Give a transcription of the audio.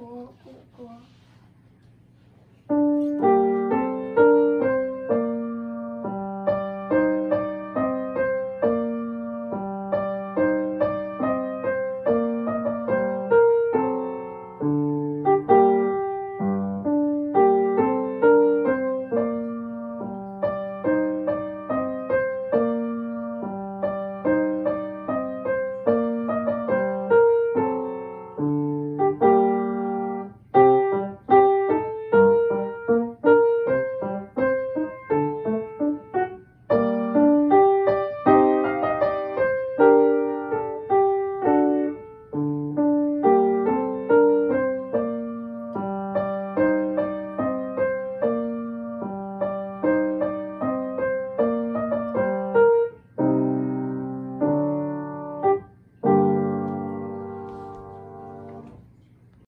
国国国